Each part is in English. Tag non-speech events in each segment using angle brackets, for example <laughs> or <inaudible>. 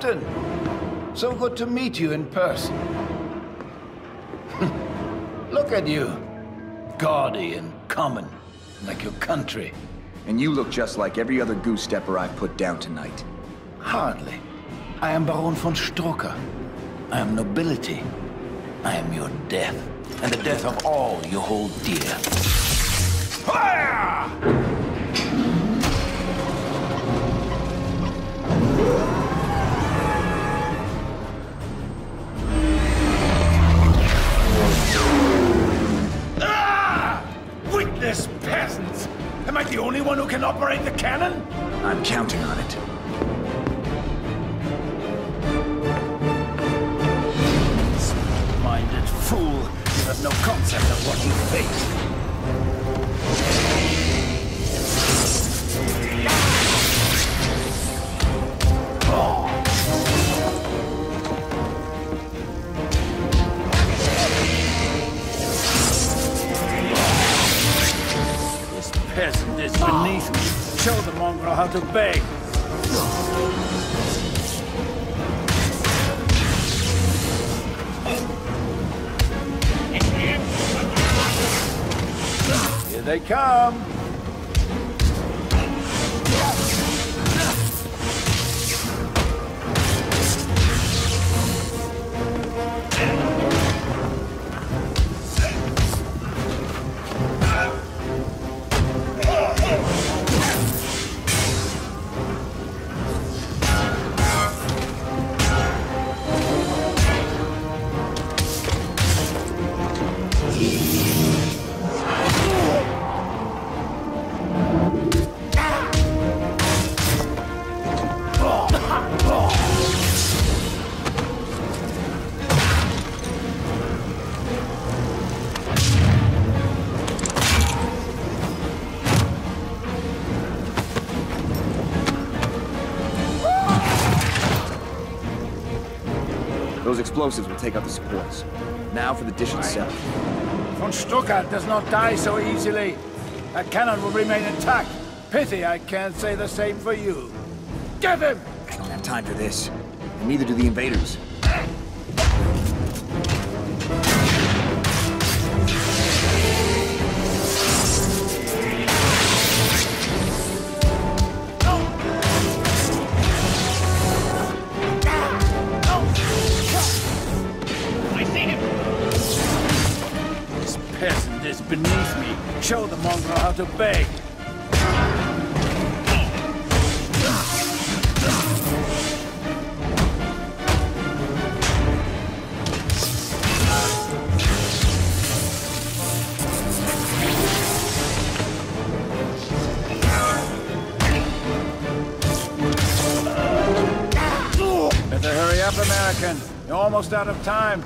Captain! So good to meet you in person. <laughs> look at you. Gaudy and common, like your country. And you look just like every other goose stepper I've put down tonight. Hardly. I am Baron von Strucker. I am nobility. I am your death, and the death of all you hold dear. Fire! I the only one who can operate the cannon? I'm counting on it. Small-minded fool. You have no concept of what you face. How to beg. Here they come. Those explosives will take out the supports. Now for the dish itself. Von Strucker does not die so easily. That cannon will remain intact. Pity I can't say the same for you. Get him! I don't have time for this. And neither do the invaders. Is me. Show the mongrel how to beg. Better hurry up, American. You're almost out of time.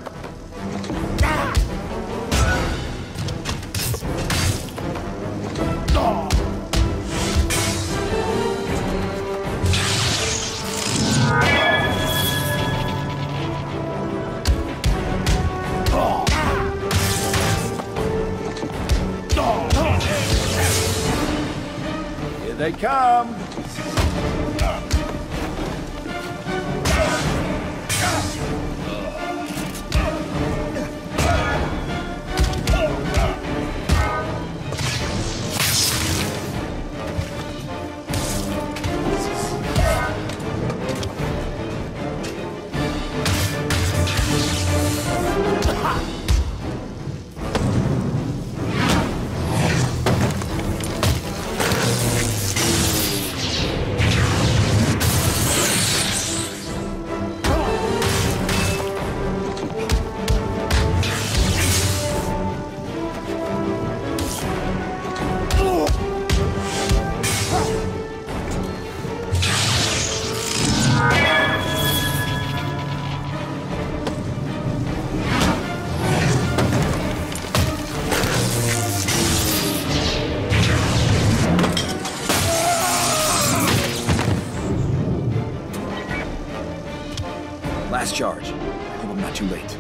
They come. Last charge. I hope I'm not too late.